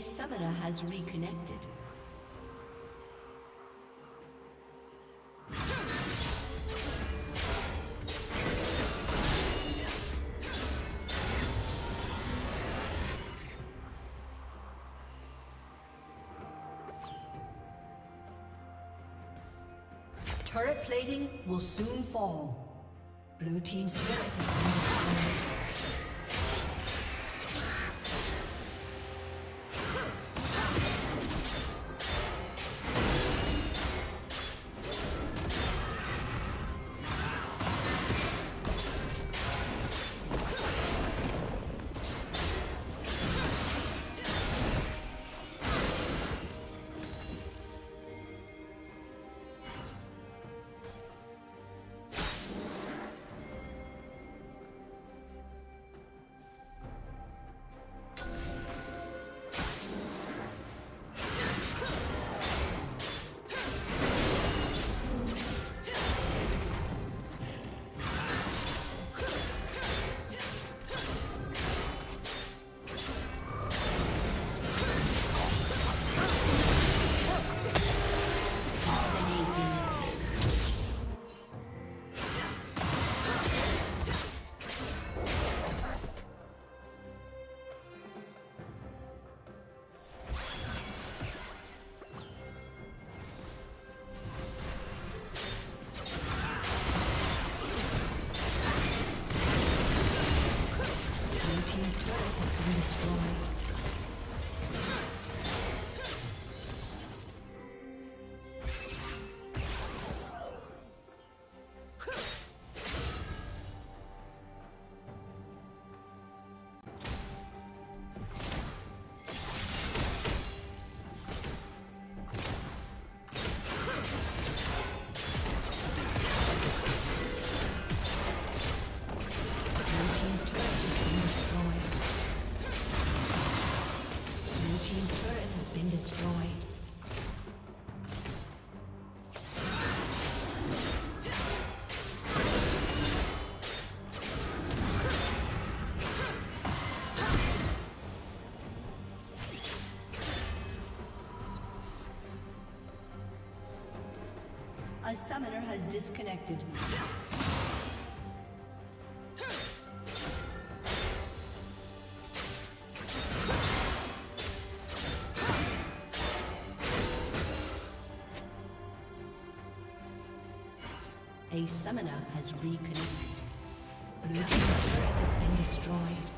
A summoner has reconnected. Turret plating will soon fall. Blue Team's turret destroyed. A summoner has disconnected. A summoner has reconnected. Blue team's turret has been destroyed.